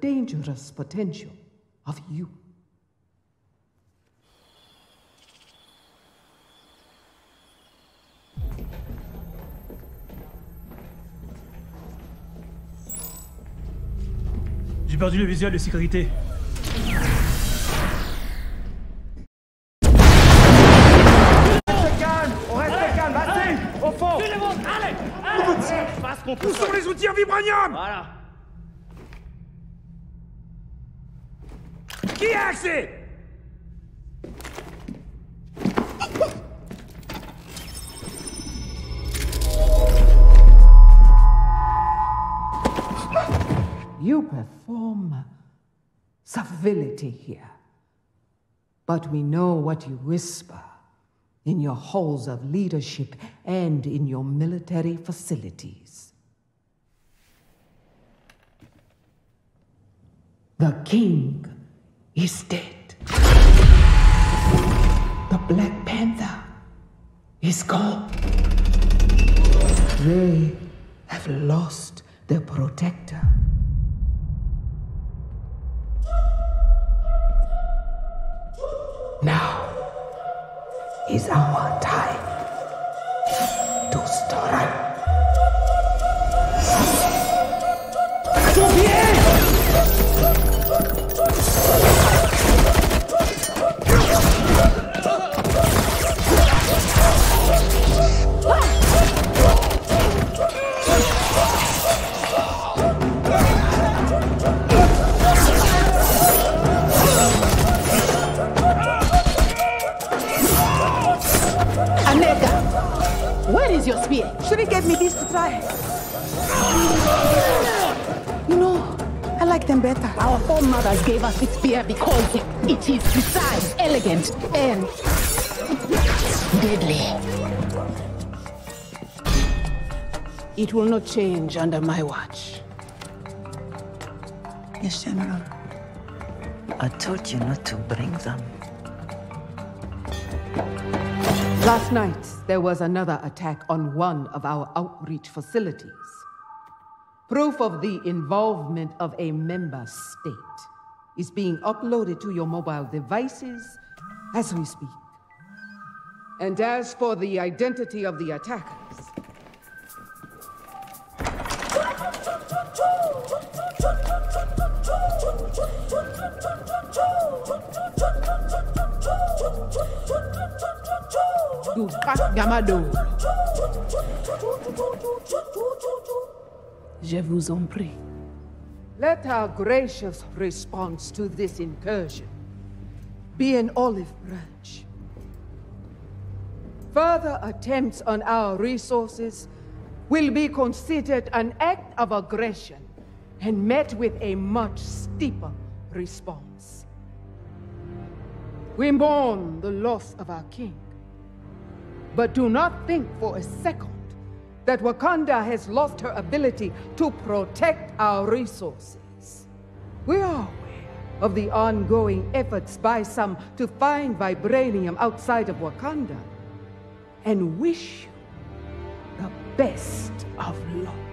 dangerous potential of you. J'ai perdu le visuel de sécurité. Allez, allez, allez, allez, allez, allez, allez, allez, allez, allez, allez, a accès You perform civility here. But we know what you whisper in your halls of leadership and in your military facilities. The king is dead. The Black Panther is gone. They have lost their protector. Now is our time to strike. Where is your spear? Shuri gave me this to try. You know, I like them better. Our foremothers gave us this spear because it is precise, elegant, and deadly. It will not change under my watch. Yes, General. I told you not to bring them. Last night, there was another attack on one of our outreach facilities. Proof of the involvement of a member state is being uploaded to your mobile devices as we speak. And as for the identity of the attackers, Tupac Gamado. Je vous en prie. let our gracious response to this incursion be an olive branch. Further attempts on our resources will be considered an act of aggression and met with a much steeper response. We mourn the loss of our king, but do not think for a second that Wakanda has lost her ability to protect our resources. We are aware of the ongoing efforts by some to find vibranium outside of Wakanda and wish you the best of luck.